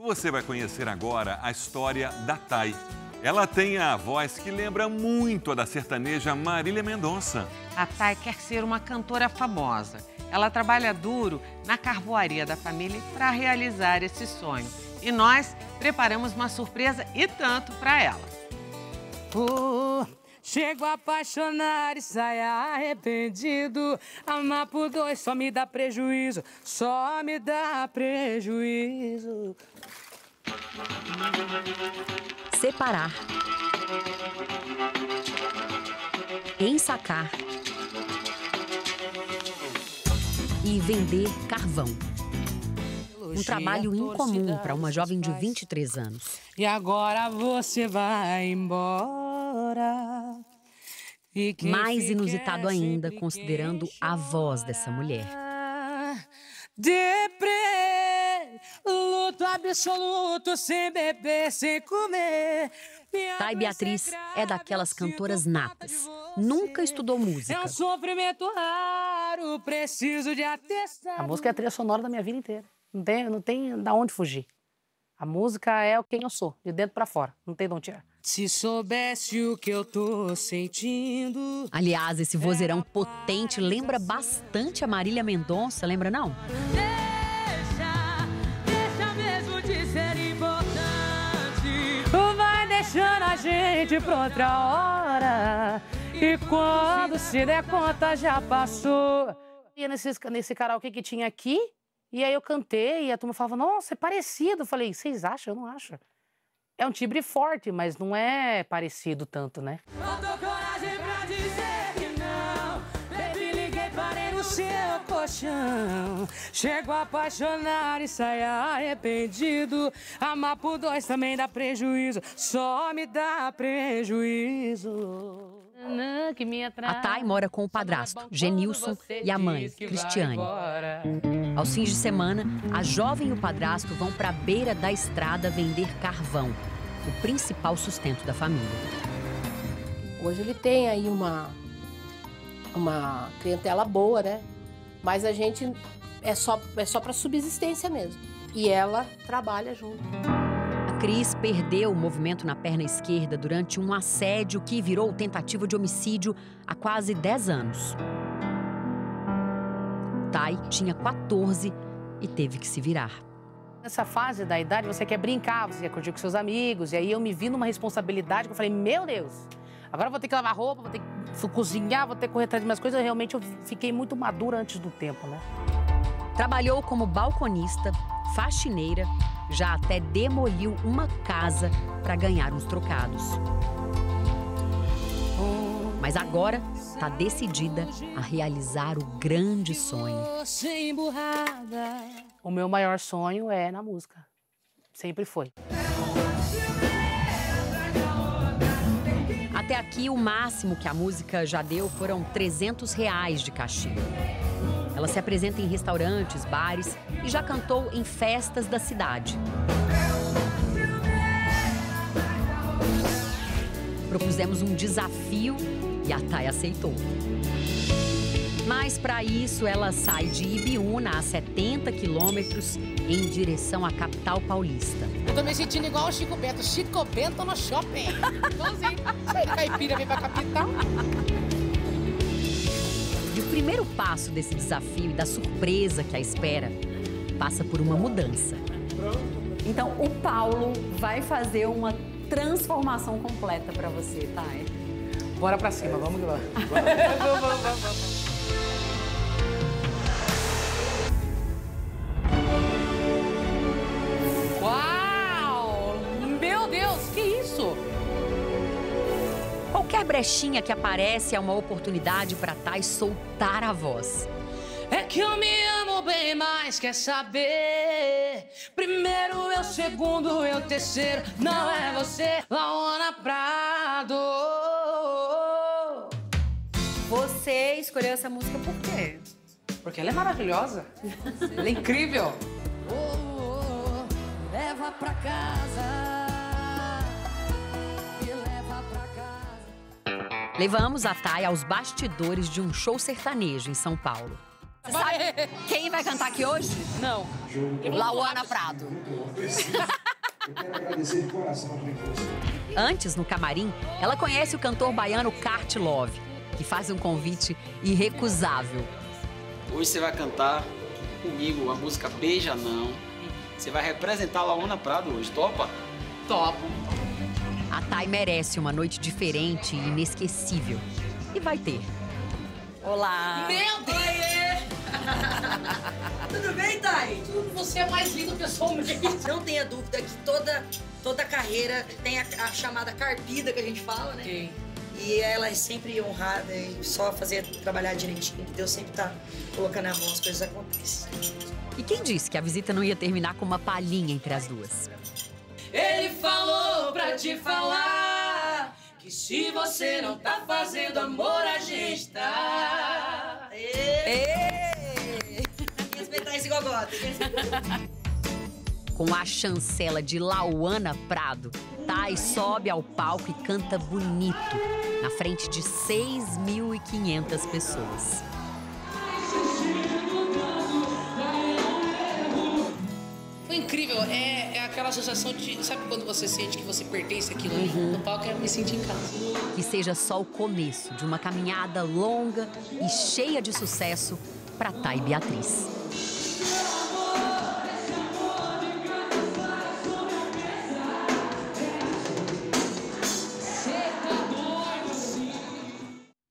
Você vai conhecer agora a história da Thay. Ela tem a voz que lembra muito a da sertaneja Marília Mendonça. A Thay quer ser uma cantora famosa. Ela trabalha duro na carvoaria da família para realizar esse sonho. E nós preparamos uma surpresa e tanto para ela. Oh, chego a apaixonar e sai arrependido. Amar por dois só me dá prejuízo, só me dá prejuízo. Separar. Ensacar. E vender carvão. Um trabalho incomum para uma jovem de 23 anos. E agora você vai embora. Mais inusitado ainda, considerando a voz dessa mulher. Deprê, luto absoluto, sem beber, sem comer. Thay Beatriz é daquelas cantoras natas. Nunca estudou música. É um sofrimento raro, preciso de atestar. A música é a trilha sonora da minha vida inteira. Não tem, não tem da onde fugir. A música é quem eu sou, de dentro para fora. Não tem de onde tirar. Se soubesse o que eu tô sentindo. Aliás, esse vozeirão potente lembra bastante a Marília Mendonça, lembra não? Deixa, deixa mesmo de ser importante. Vai deixando a gente pra outra hora. E quando se der conta, já passou. Ia nesse, nesse karaokê que tinha aqui, e aí eu cantei, e a turma falava, nossa, é parecido. Eu falei, vocês acham? Eu não acho. É um timbre forte, mas não é parecido tanto, né? Faltou coragem pra dizer que não. Baby, liguei, parei no seu colchão. Chego a apaixonar e sai arrependido. Amar por dois também dá prejuízo, só me dá prejuízo. Não, que me atrai. A Thay mora com o padrasto, Genilson, e a mãe, Cristiane. Aos fins de semana, a jovem e o padrasto vão para a beira da estrada vender carvão, o principal sustento da família. Hoje ele tem aí uma, uma clientela boa, né? Mas a gente é só, é só para subsistência mesmo. E ela trabalha junto. Cris perdeu o movimento na perna esquerda durante um assédio que virou tentativa de homicídio há quase 10 anos. Thay tinha 14 e teve que se virar. Nessa fase da idade, você quer brincar, você quer curtir com seus amigos. E aí eu me vi numa responsabilidade que eu falei, meu Deus, agora eu vou ter que lavar roupa, vou ter que cozinhar, vou ter que correr atrás de minhas coisas. Realmente eu fiquei muito madura antes do tempo, né? Trabalhou como balconista, faxineira, já até demoliu uma casa para ganhar uns trocados. Mas agora está decidida a realizar o grande sonho. O meu maior sonho é na música. Sempre foi. Até aqui, o máximo que a música já deu foram 300 reais de cachê. Ela se apresenta em restaurantes, bares e já cantou em festas da cidade. Propusemos um desafio e a Thay aceitou. Mas para isso ela sai de Ibiúna a 70 quilômetros em direção à capital paulista. Eu tô me sentindo igual o Chico Bento. Chico Bento no shopping. Igualzinho. Sai de caipira, vem pra capital. O primeiro passo desse desafio e da surpresa que a espera passa por uma mudança. Então, o Paulo vai fazer uma transformação completa para você, tá? Bora pra cima, vamos lá. vamos, vamos, vamos. Brechinha que aparece é uma oportunidade para Thay soltar a voz. É que eu me amo bem mais, quer saber? Primeiro eu, segundo eu, terceiro, não é você, Laona Prado. Você escolheu essa música por quê? Porque ela é maravilhosa. ela é incrível. Oh, oh, oh, leva pra casa. Levamos a Thay aos bastidores de um show sertanejo em São Paulo. Você sabe quem vai cantar aqui hoje? Não. Lauana Prado. Eu quero agradecer de coração a você. Antes, no camarim, ela conhece o cantor baiano Cart Love, que faz um convite irrecusável. Hoje você vai cantar comigo a música Beija Não. Você vai representar a Laona Prado hoje, topa? Topo. A Thay merece uma noite diferente e inesquecível. E vai ter. Olá. Meu Deus! Tudo bem, Thay? Tudo, você é mais lindo pessoalmente. Não tenha dúvida que toda, toda carreira tem a, a chamada carpida que a gente fala, né? Ok. E ela é sempre honrada e só fazer trabalhar direitinho. que Deus sempre tá colocando a mão, as coisas acontecem. E quem disse que a visita não ia terminar com uma palhinha entre as duas? Pra te falar que se você não tá fazendo amor, a gente tá. Respeitar esse gogó, tem que respeitar. Com a chancela de Lauana Prado, Thay sobe ao palco e canta bonito, na frente de 6.500 pessoas. Incrível. É, é aquela sensação de. Sabe quando você sente que você pertence àquilo ali? No palco eu me senti em casa. Que seja só o começo de uma caminhada longa e cheia de sucesso para Thay Beatriz.